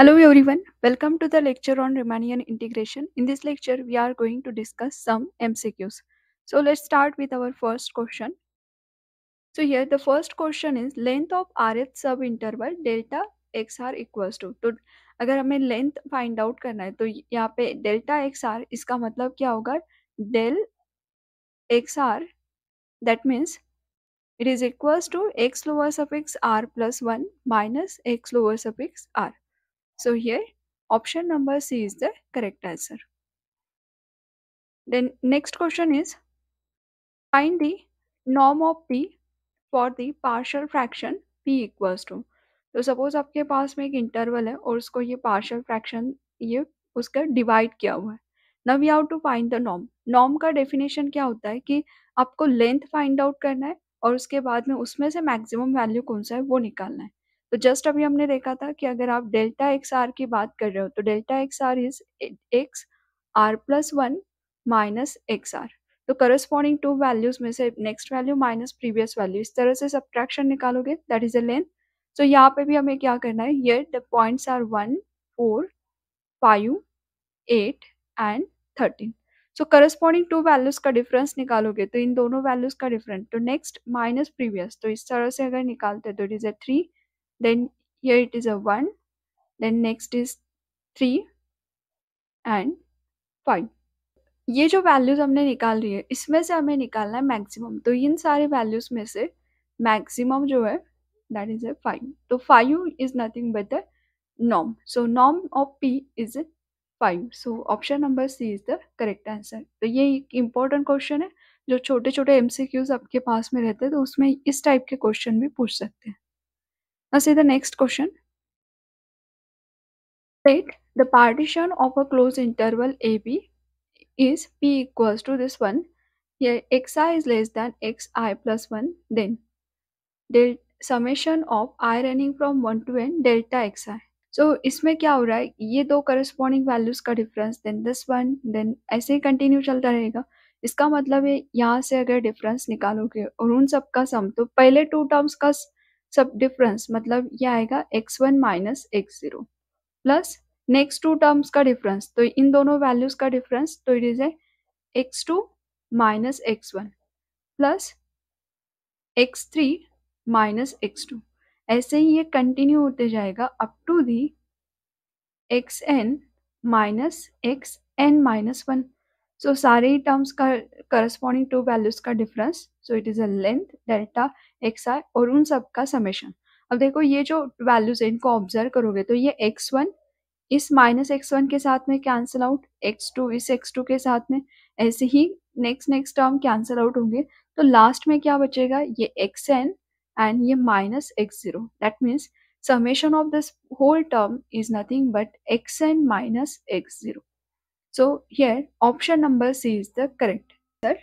Hello everyone, welcome to the lecture on Riemannian integration. In this lecture, we are going to discuss some MCQs. So let's start with our first question. So here the first question is length of rth subinterval delta xr equals to. तो अगर हमें length find out करना है तो यहाँ पे x are इसका मतलब क्या होगा x r that means it is equals to x lower suffix r plus 1 minus x lower suffix r. So, here, option number C is the correct answer. Then, next question is, find the norm of p for the partial fraction p equals to. तो suppose आपके पास में एक interval है और उसको ये partial fraction ये उसका डिवाइड किया हुआ है now we have to find the norm norm का डेफिनेशन क्या होता है कि आपको लेंथ फाइंड आउट करना है और उसके बाद में उसमें से मैक्सिमम वैल्यू कौन सा है वो निकालना है तो जस्ट अभी हमने देखा था कि अगर आप डेल्टा एक्स आर की बात कर रहे हो तो delta x r is x r plus one minus x r. तो करस्पॉन्डिंग टू वैल्यूज़ में से next value minus previous value इस तरह से सब्ट्रैक्शन निकालोगे that is a length so यहाँ पे भी हमें क्या करना है, ये the points are one four five eight and thirteen so corresponding to values का डिफरेंस निकालोगे तो इन दोनों वैल्यूज़ का डिफरेंस तो नेक्स्ट माइनस प्रीवियस तो इस तरह से अगर निकालते हैं तो it is a three then here it is a 1 then next is 3 and 5 ये जो वैल्यूज़ हमने निकाल रही है, इसमें से हमें निकालना है मैक्सिमम तो इन सारे वैल्यूज़ में से मैक्सिमम जो है दैट इज़ ए फाइव तो five is nothing but the norm so norm of p is five so option number C is the correct answer तो ये एक इम्पोर्टेंट क्वेश्चन है, जो छोटे छोटे एमसीक्यूज आपके पास में रहते हैं तो उसमें इस टाइप के क्वेश्चन भी पूछ सकते हैं। Now see the next question. Let the partition of a closed interval AB is P equals to this one. Here xi is less than xi plus 1 then del summation of i running from 1 to n delta xi. So so, इसमें क्या हो रहा है ये दो corresponding values का difference then this one then ऐसे ही कंटिन्यू चलता रहेगा इसका मतलब है यहाँ से अगर डिफरेंस निकालोगे और उन सब का सम तो पहले टू टर्म्स का सब डिफरेंस मतलब ये आएगा x one minus x zero plus next two terms का डिफरेंस तो इन दोनों वैल्यूज़ का डिफरेंस तो it is x two minus x one plus x three minus x two ऐसे ही ये कंटिन्यू होते जाएगा up to the x n minus x n minus one so सारे ही टर्म्स का करस्पॉन्डिंग टू वैल्यूज़ का difference so it is a length delta x i और उन सब का समेशन अब देखो, ये जो वैल्यूज़ है, इनको ऑब्ज़र्व करोगे तो ये एक्स वन इस माइनस एक्स वन के साथ में कैंसिल आउट एक्स टू इस एक्स टू के साथ में, ऐसे ही next next term cancel out होंगे. तो लास्ट में क्या बचेगा? ये एक्स एन एंड ये minus x zero that means summation of this whole term is nothing but x n minus x x0 so, here, option number c is the correct answer.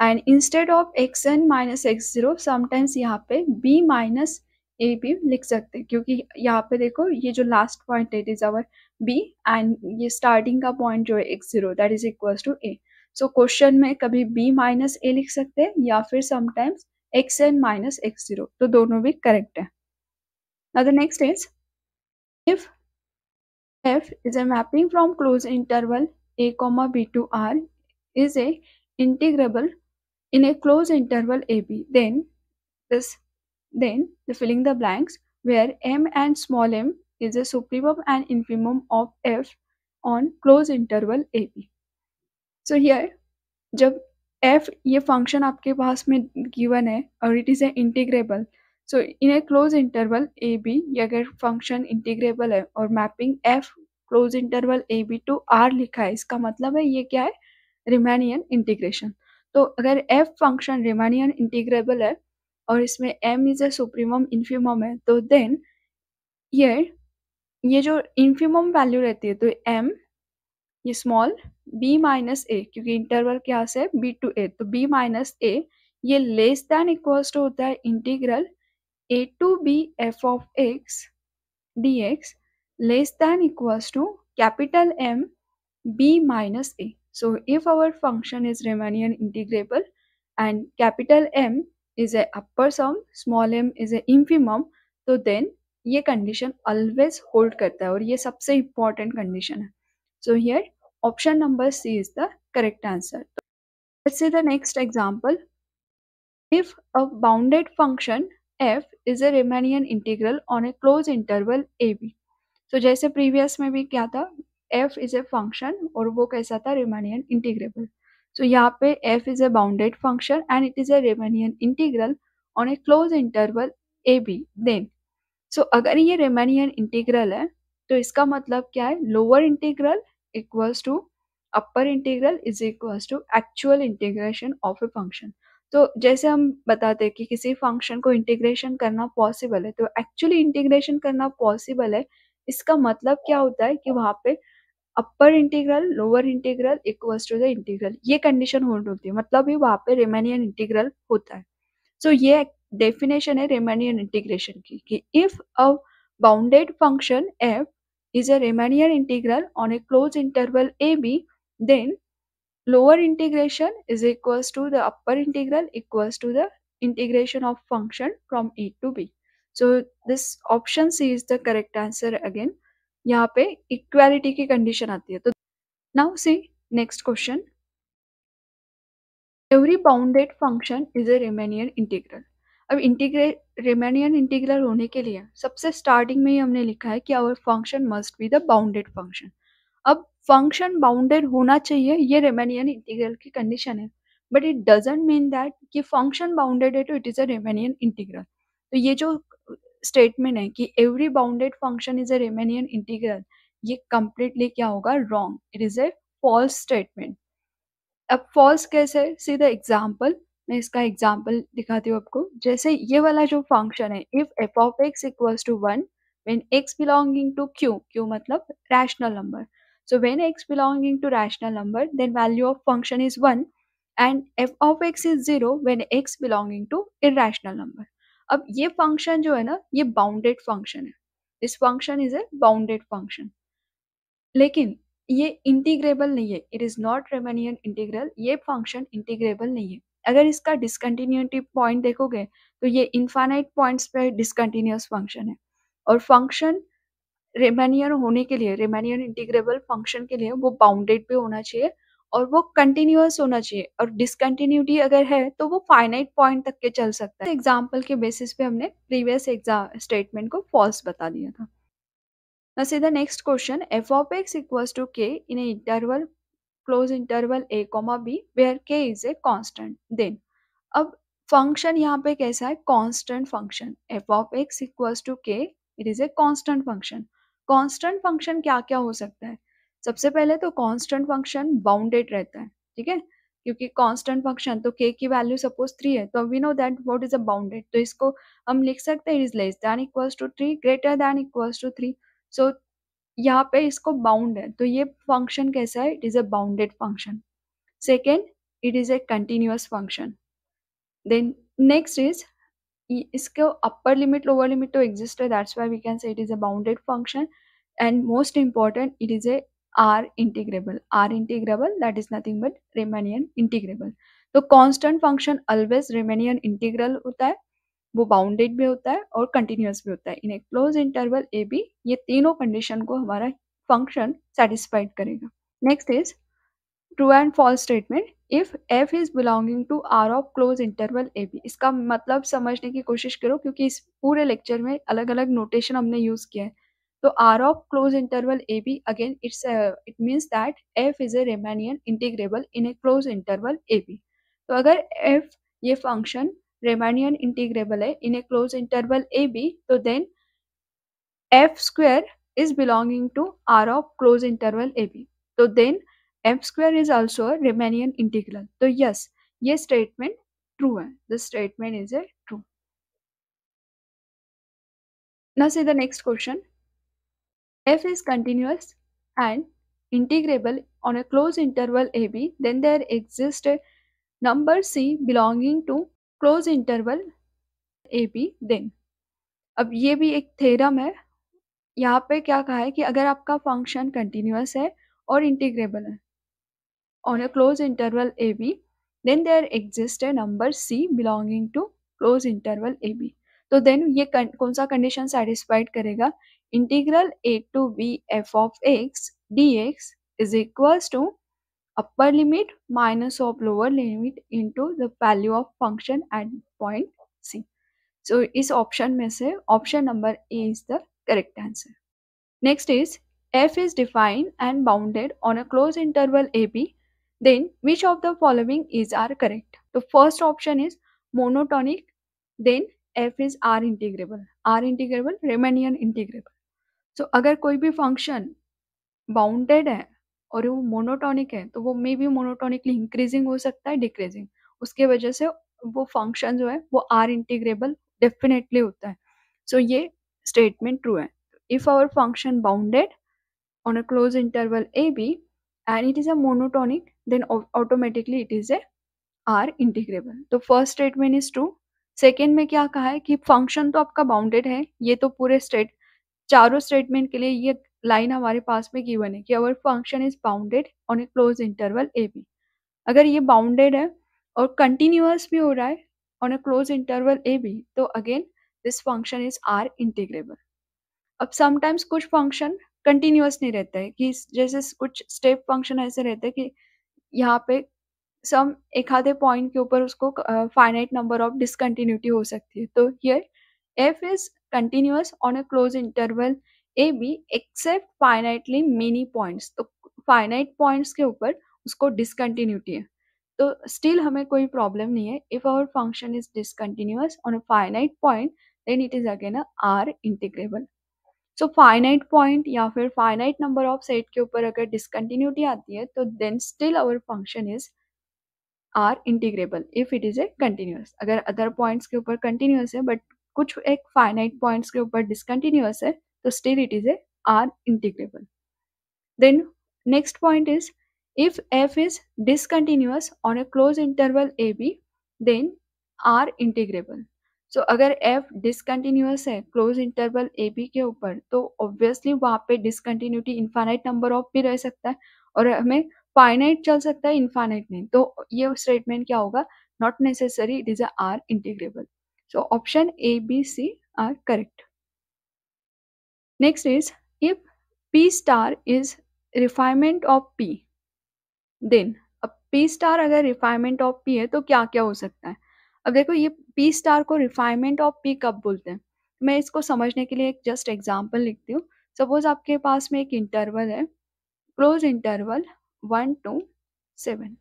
And instead of x n minus x zero sometimes यहाँ पे B minus ए भी लिख सकते हैं। क्योंकि यहाँ पे देखो, ये जो last point it is our b and ये स्टार्टिंग का पॉइंट जो है x zero that is equal to a so question में कभी बी माइनस ए लिख सकते हैं या फिर sometimes x n minus x zero तो दोनों भी करेक्ट है। Now, the next is, if f is a mapping from closed interval a comma b to r is a integrable in a closed interval AB, then this then the filling the blanks where m and small m is a supremum and infimum of f on closed interval AB. So here जब f ये function आपके पास में given है और it is a integrable so in a close interval a b ये अगर function integrable है और mapping f close interval a b to r लिखा है। इसका मतलब है ये क्या है? रिमानियन इंटीग्रेशन तो अगर एफ़ फ़ंक्शन रिमानियन इंटीग्रेबल है और इसमें m is a supremum infimum है तो देन ये ये जो इन्फीमम वैल्यू रहती है तो एम ये स्मॉल बी माइनस ए क्योंकि इंटरवल क्या से बी टू ए तो बी माइनस ए ये लेस दैन इक्वल्स टू होता है इंटीग्रल a टू b f ऑफ़ x dx less than equals to capital M b minus a So if our function is Riemannian integrable and capital M is a upper sum, small m is a infimum, so then ये condition always hold करता है और ये सबसे important condition है so here option number C is the correct answer let's see the next example if a bounded function f is a Riemannian integral on a closed interval ab so जैसे previous में भी क्या था? F is a function और वो कैसा था? Riemannian integrable so, यहाँ पे f a bounded function and it is a a integral on a close interval a b then so अगर ये Riemannian इंटीग्रल है तो इसका मतलब क्या है? Lower integral equals to upper integral is equals to actual integration of a function तो जैसे हम बताते हैं कि किसी फ़ंक्शन को इंटीग्रेशन करना पॉसिबल है तो एक्चुअली इंटीग्रेशन करना पॉसिबल है इसका मतलब क्या होता है कि वहाँ पे upper integral lower integral equal to the integral ये कंडीशन होल्ड होती है। मतलब ही वहाँ पे रेमेनियन इंटीग्रल होता है। सो so, ये डेफिनेशन है रेमेनियन इंटीग्रेशन की कि if a bounded function f is a Riemannian integral on a close interval a b then lower integration is equal to the upper integral equal to the integration of function from a to b So, this option C is the correct answer again. यहाँ पे equality की condition आती है। तो now see next question every bounded function is a Riemannian integral अब integrate Riemannian integral होने के लिए सबसे स्टार्टिंग में ही हमने लिखा है कि our function must be the bounded function अब फ़ंक्शन बाउंडेड होना चाहिए, ये रिमेनियन इंटीग्रल की कंडीशन है। But it doesn't mean that कि फ़ंक्शन बाउंडेड है तो it is a Riemannian integral तो ये जो स्टेटमेंट है कि every bounded function is a Riemannian integral ये कंप्लीटली क्या होगा? Wrong it is a false statement अब फॉल्स कैसे? सी द एग्ज़ाम्पल मैं इसका एग्ज़ाम्पल दिखाती हूँ आपको। जैसे ये वाला जो फ़ंक्शन है if f of x equal to one when x belonging to q q मतलब rational number so when x belonging to rational number then value of function is one and f of x is zero when x belonging to in number अब ये function जो है ना, ये bounded function है। This function is a bounded function लेकिन ये integrable नहीं है। It is not Riemannian integral ये फ़ंक्शन इंटीग्रेबल नहीं है। अगर इसका डिसकंटिन्यूटी पॉइंट देखोगे तो ये इन्फानाइट पॉइंट्स पे डिसकंटिन्यूस फ़ंक्शन है। और फ़ंक्शन रेमेनियन होने के लिए रेमेनियन इंटीग्रेबल फ़ंक्शन के लिए वो बाउंडेड पे होना चाहिए। और वो कंटिन्यूस होना चाहिए। और डिसकंटिन्यूटी अगर है तो वो फाइनाइट पॉइंट तक के चल सकता है। एग्ज़ाम्पल के बेसिस पे हमने प्रीवियस एग्ज़ाम स्टेटमेंट को फॉल्स बता दिया था। ना next question F of X equals to K in interval close interval A comma B where K is a constant then अब फ़ंक्शन यहाँ पे कैसा है? Constant function F of X equals to K it is a constant function constant function क्या क्या हो सकता है? सबसे पहले तो कांस्टेंट फ़ंक्शन बाउंडेड रहता है, ठीक है? क्योंकि कांस्टेंट फ़ंक्शन तो के की वैल्यू सपोज़ थ्री है तो we know that what is a bounded तो इसको हम लिख सकते हैं it is less than equals to three greater than equals to three so यहाँ पे इसको बाउंड है तो ये फ़ंक्शन कैसा है? It is a bounded function second it is a continuous function then next is इसको अपर लिमिट लोअर लिमिट तो एग्जिस्ट है that's why we can say it is a bounded function and most important it is a R integrable R integrable that is nothing but Riemannian integrable तो constant function always Riemannian integral होता है, वो bounded भी होता है और continuous भी होता है। In a close interval A B ये तीनों कंडीशन को हमारा फ़ंक्शन सेटिस्फाइड करेगा। Next is true and false statement if F is belonging to R of close interval A B इसका मतलब समझने की कोशिश करो क्योंकि इस पूरे लेक्चर में अलग अलग नोटेशन हमने यूज़ किया है। तो R of close interval A B again it's it means that F is a Riemannian integrable in a close interval A B तो अगर एफ़ ये फ़ंक्शन रेमानियन इंटीग्रेबल है in a close interval A B तो then F square is belonging to R of close interval A B तो then F square is also Riemannian integral तो yes ये statement true है. The statement is a true next question f is continuous and integrable on a closed interval AB, then there exists a number c belonging to interval A B then अब ये भी एक theorem है। यहाँ पे क्या कहा है कि अगर आपका फ़ंक्शन कंटिन्यूस है और इंटीग्रेबल है on a close interval A B then there exist a number C belonging to close interval A B तो देन ये कौन सा कंडीशन सेटिस्फाइड करेगा? Integral a to b f of x d x is equals to upper limit minus of lower limit into the value of function at point C. So इस option में से option number A is the correct answer next is f is defined and bounded on a closed interval ab then which of the following is are correct the first option is monotonic then f is r integrable r integrable Riemannian integrable So अगर कोई भी function bounded है और वो monotonic है तो वो may be monotonically increasing हो सकता है डिक्रीजिंग उसके वजह से वो फ़ंक्शन जो है वो आर इंटीग्रेबल डेफिनेटली होता है. सो so, ये स्टेटमेंट ट्रू है. If our function bounded on a close interval A B and it is a monotonic then automatically it is a R integrable तो first statement is true second में क्या कहा है कि function तो आपका बाउंडेड है ये तो पूरे स्टेट चारों स्टेटमेंट के लिए ये लाइन हमारे पास में गिवन है कि our function is bounded on a close interval A B अगर ये बाउंडेड है और कंटिन्यूअस भी हो रहा है on a close interval A B तो again this function is R integrable अब समटाइम्स कुछ फ़ंक्शन कंटिन्यूअस नहीं रहता है कि जैसे कुछ स्टेप फ़ंक्शन ऐसे रहते हैं कि यहाँ पे सम एक आधे पॉइंट के ऊपर उसको फाइनाइट नंबर ऑफ़ डिसकंटिन्यूटी हो सकती है। तो here F is continuous on a close interval A B except finitely many points तो फाइनाइट पॉइंट्स के ऊपर उसको डिसकंटिन्यूटी है। तो स्टिल हमें कोई प्रॉब्लम नहीं है। If our function is discontinuous on a finite point then it is again R integrable so finite point या फिर फाइनाइट नंबर ऑफ़ सेट के ऊपर अगर डिसकंटिन्यूटी आती है तो then still our function is R integrable if it is a continuous अगर other points के ऊपर कंटिन्यूअस है बट कुछ एक फाइनाइट पॉइंट्स के ऊपर डिसकंटिन्यूअस है तो still it is a R integrable. Then next point is if f is discontinuous on a closed interval AB then R integrable. So so, अगर f डिसकंटिन्यूस है close interval A B के ऊपर तो obviously वहाँ पे discontinuity infinite number of भी रह सकता है और हमें फाइनाइट चल सकता है इन्फानाइट नहीं तो ये स्टेटमेंट क्या होगा not necessary it is R integrable so option A B C are correct Next is if P star is refinement of P, then अब P star अगर refinement of P है तो क्या क्या हो सकता है? अब देखो ये P star को refinement of P कब बोलते हैं? मैं इसको समझने के लिए एक जस्ट एग्ज़ाम्पल लिखती हूँ। सपोज़ आपके पास में एक इंटरवल है। Close interval one two seven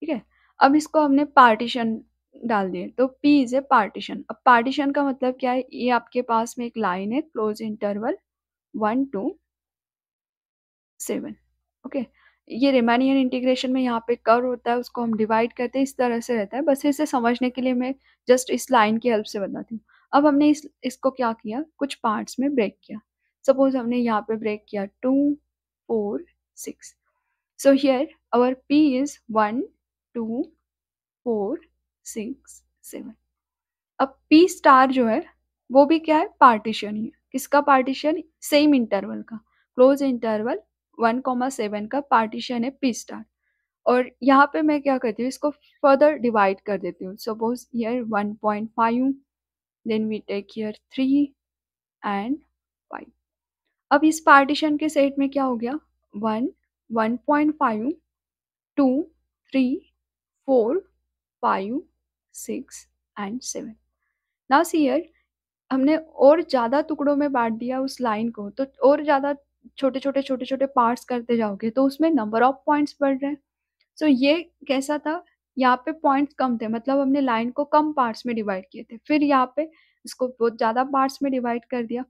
ठीक है? अब इसको हमने पार्टीशन डाल दिए। तो P इज़ ए पार्टीशन अब पार्टीशन का मतलब क्या है? ये आपके पास में एक लाइन है close interval one two seven okay ये रिमानियन इंटीग्रेशन में यहाँ पे कर होता है, उसको हम डिवाइड करते हैं, इस तरह से रहता है। बस इसे समझने के लिए मैं जस्ट इस लाइन की हेल्प से बताती हूँ। अब हमने इस, इसको क्या किया? कुछ पार्ट्स में ब्रेक किया। सपोज़ हमने यहाँ पे ब्रेक किया two four six so here our P is one two four six, seven. अब पी स्टार जो है, वो भी क्या है? पार्टीशन ही है। किसका पार्टीशन सेम इंटरवल का। Close interval one comma seven का पार्टीशन है पी स्टार और यहाँ पे मैं क्या करती हूँ, इसको फर्दर डिवाइड कर देती हूँ। Suppose here one point five then we take here three and five अब इस पार्टीशन के सेट में क्या हो गया? One one point five two three four five six and seven. Now see हमने और ज़्यादा टुकड़ों में बांट दिया उस लाइन को तो और ज़्यादा छोटे छोटे छोटे छोटे पार्ट्स करते जाओगे तो उसमें नंबर ऑफ़ पॉइंट्स बढ़ रहे हैं। सो so, ये कैसा था? यहाँ पे पॉइंट्स कम थे मतलब हमने लाइन को कम पार्ट्स में डिवाइड किए थे फिर यहाँ पे इसको बहुत ज़्यादा पार्ट्स में डिवाइड कर दिया।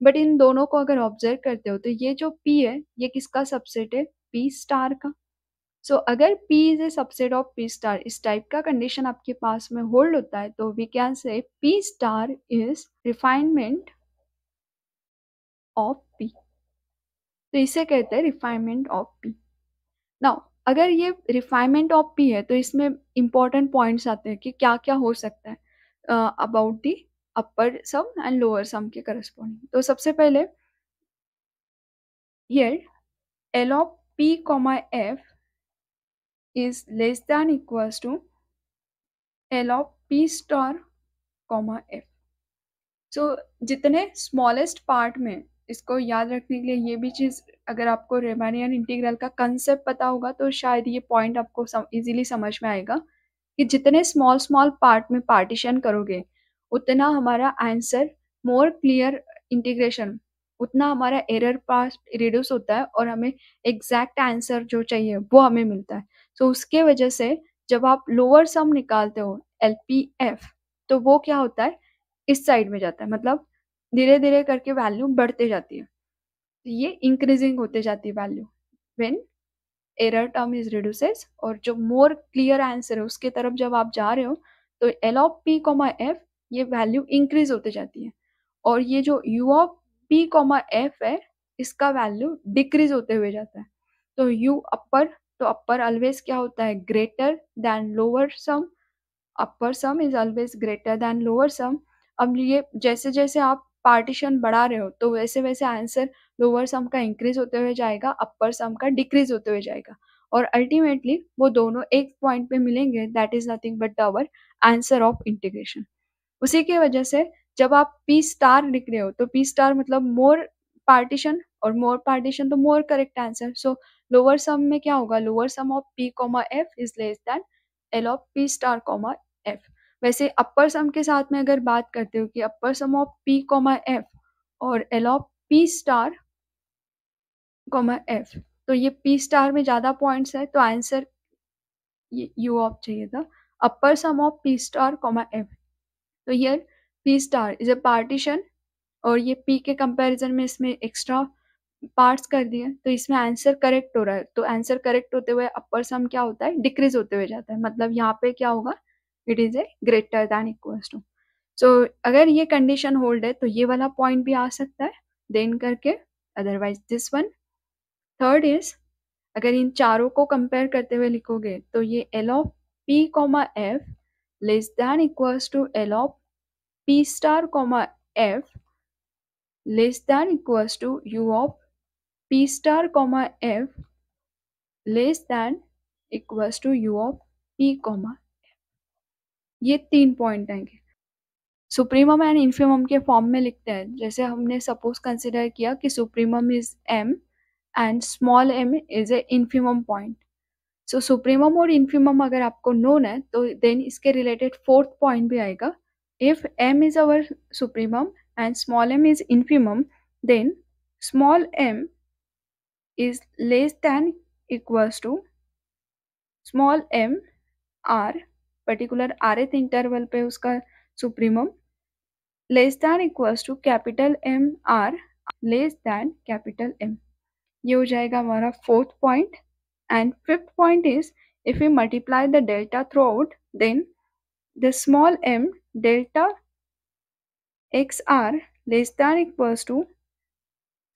बट इन दोनों को अगर ऑब्ज़र्व करते हो तो ये जो पी है ये किसका सबसेट है? पी स्टार का। सो so, अगर P is a subset of P star इस टाइप का कंडीशन आपके पास में होल्ड होता है तो we can say P star is refinement of P. तो इसे कहते हैं रिफाइनमेंट ऑफ़ P. नाउ अगर ये रिफाइनमेंट ऑफ़ P है तो इसमें इंपॉर्टेंट पॉइंट्स आते हैं कि क्या क्या हो सकता है about the upper sum and lower sum के करस्पॉन्डिंग तो सबसे पहले here L of P comma F is less than equals to L of P star comma F. so, जितने स्मॉलेस्ट पार्ट में इसको याद रखने के लिए ये भी चीज़ अगर आपको रेमानियन इंटीग्रल का कंसेप्ट पता होगा तो शायद ये पॉइंट आपको सम, समझ में आएगा कि जितने स्मॉल स्मॉल पार्ट में पार्टीशन करोगे उतना हमारा आंसर मोर क्लियर इंटीग्रेशन उतना हमारा एरर पास रिड्यूस होता है और हमें एग्जैक्ट आंसर जो चाहिए वो हमें मिलता है सो उसके वजह से जब आप लोअर सम निकालते हो एल पी एफ़ तो वो क्या होता है? इस साइड में जाता है। मतलब धीरे धीरे करके वैल्यू बढ़ते जाती है। तो ये इंक्रीजिंग होते जाती है value when error term is reduces और जो मोर क्लियर आंसर है, उसके तरफ़ जब आप जा रहे हो तो L of P comma F ये वैल्यू इंक्रीज होते जाती है। और ये जो U of P comma F है, इसका वैल्यू डिक्रीज होते हुए जाता है। तो यू अपर तो अपर ऑलवेज क्या होता है? Greater than lower sum upper sum is always greater than lower sum अब ये जैसे जैसे आप पार्टीशन बढ़ा रहे हो तो वैसे वैसे आंसर लोअर सम का इंक्रीज होते हुए जाएगा अपर सम का डिक्रीज होते हुए जाएगा। और अल्टीमेटली वो दोनों एक पॉइंट पे मिलेंगे that is nothing but our answer of integration उसी की वजह से जब आप पी स्टार लिख रहे हो तो पी स्टार मतलब मोर पार्टीशन और मोर पार्टीशन तो more correct answer so lower sum में क्या होगा? Lower sum of P comma F is less than L of P star comma F वैसे अपर सम के साथ में अगर बात करते हो कि upper sum of P comma F और L of P star comma F तो ये पी स्टार में ज़्यादा पॉइंट्स है तो आंसर ये यू ऑफ़ चाहिए था। Upper sum of P star comma F तो ये P star is a partition और ये पी के कंपैरिजन में इसमें एक्स्ट्रा पार्ट्स कर दिए तो इसमें आंसर करेक्ट हो रहा है। तो आंसर करेक्ट होते हुए अपर सम क्या होता है? डिक्रीज होते हुए जाता है। मतलब यहाँ पे क्या होगा? It is a greater than equals to so अगर ये कंडीशन होल्ड है तो ये वाला पॉइंट भी आ सकता है देन करके। Otherwise this one third is अगर इन चारों को कंपेयर करते हुए लिखोगे तो ये L of P comma F less than equals to L of P star comma F less than equals to U of p star comma f less than equals to u of p comma f. ये तीन point आएँगे supremum and infimum के form में लिखते हैं। जैसे हमने suppose consider किया कि supremum is M and small M is a infimum point so supremum और इन्फीमम अगर आपको नोन है तो देन इसके रिलेटेड फोर्थ पॉइंट भी आएगा। If M is our supremum and small M is infimum then small M is less than equals to small m r particular rth interval पे उसका supremum less than equals to capital M R less than capital M ये हो जाएगा हमारा fourth point and fifth point is if we multiply the delta throughout then the small m delta xr less than equals to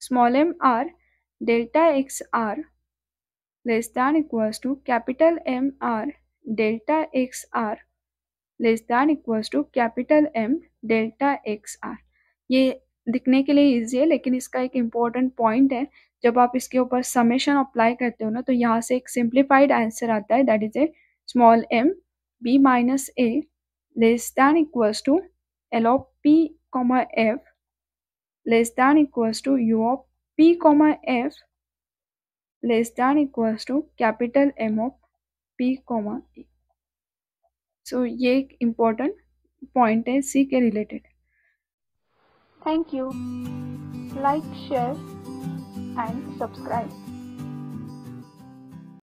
small m r delta xr less than equals to capital M r delta xr less than equals to capital M delta X R. ये दिखने के लिए easy है, लेकिन इसका एक important point है। जब आप इसके ऊपर समेशन अप्लाई करते हो ना तो यहाँ से एक सिंप्लीफाइड आंसर आता है that is a small M B minus A less than equals to L of P comma F less than equals to U of P comma F less than equals to capital M of P comma A so ये एक important point है सी के related thank you like share and subscribe